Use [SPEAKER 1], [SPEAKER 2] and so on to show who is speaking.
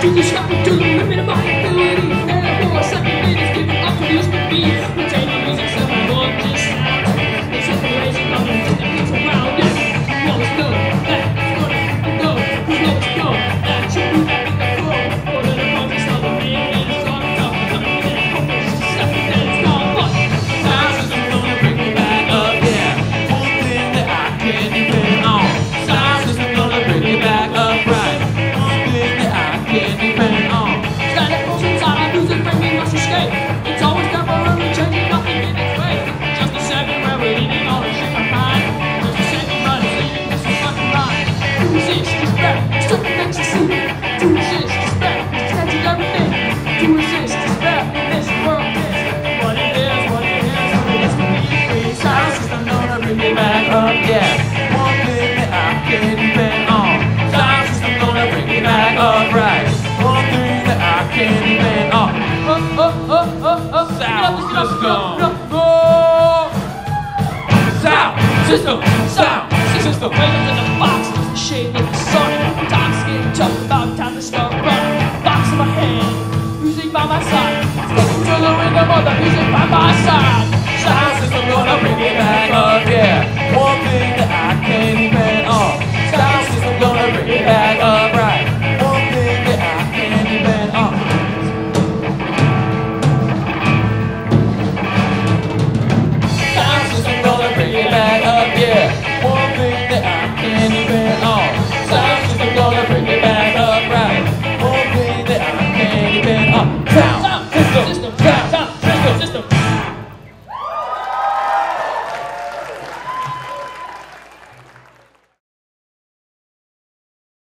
[SPEAKER 1] Finish.
[SPEAKER 2] forget One thing that I can bet on Science is gonna bring me back alright One thing that I can bet on
[SPEAKER 1] Sound system
[SPEAKER 2] Sound system Sound
[SPEAKER 1] system Rhythm in the box the shape of the sun Time's tough about time to start running Box in my hand Music by my side Sticking to the rhythm of the music by my side